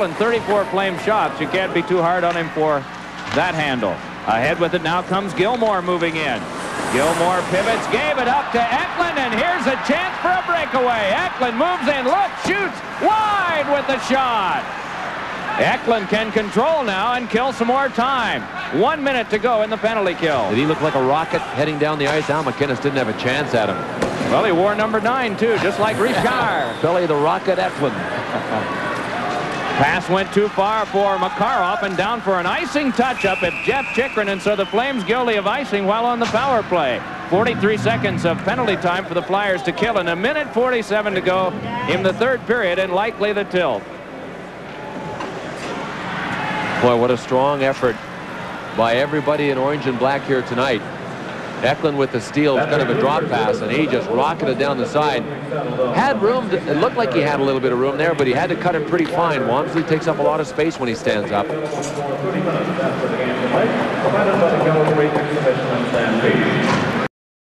stolen 34 flame shots. You can't be too hard on him for that handle. Ahead with it now comes Gilmour moving in. Gilmour pivots, gave it up to Eklund, and here's a chance for a breakaway. Eklund moves in, look, shoots, wide with the shot. Eklund can control now and kill some more time. One minute to go in the penalty kill. Did he look like a rocket heading down the ice? Al MacInnis didn't have a chance at him. Well, he wore number nine, too, just like Richard. Pelle the Rocket Eklund. Pass went too far for Makarov and down for an icing touch-up at Jeff Chychrun, and so the Flames guilty of icing while on the power play. 43 seconds of penalty time for the Flyers to kill, and a minute 47 to go in the third period, and likely the tilt. Boy, what a strong effort by everybody in orange and black here tonight. Eklund with the steal, kind of a drop pass, and he just rocketed down the side. Had room, to, it looked like he had a little bit of room there, but he had to cut it pretty fine. Wamsley takes up a lot of space when he stands up.